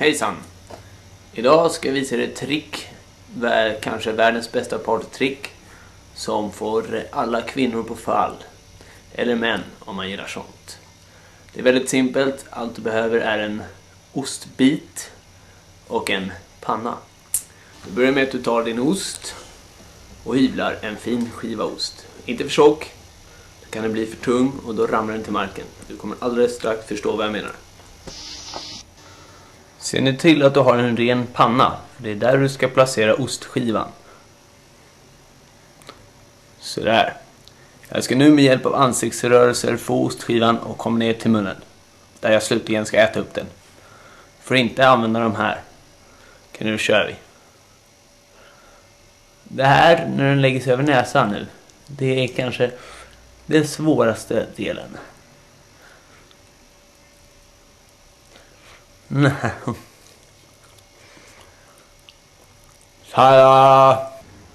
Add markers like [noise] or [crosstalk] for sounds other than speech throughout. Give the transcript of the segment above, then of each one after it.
Hejsan! Idag ska jag visa er ett trick, kanske världens bästa partytrick, som får alla kvinnor på fall. Eller män, om man gillar sånt. Det är väldigt simpelt, allt du behöver är en ostbit och en panna. Du börjar med att du tar din ost och hyvlar en fin skiva ost. Inte för tjock, då kan den bli för tung och då ramlar den till marken. Du kommer alldeles strax förstå vad jag menar. Se nu till att du har en ren panna, för det är där du ska placera ostskivan. Sådär. Jag ska nu med hjälp av ansiktsrörelser få ostskivan och komma ner till munnen. Där jag slutligen ska äta upp den. Får inte använda de här. Okej, nu kör vi. Det här, när den lägger sig över näsan nu, det är kanske den svåraste delen. [laughs] Nej.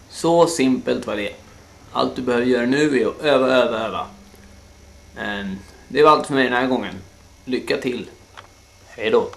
Så simpelt var det. Allt du behöver göra nu är att öva, öva, öva. Det var allt för mig den här gången. Lycka till. Hej då.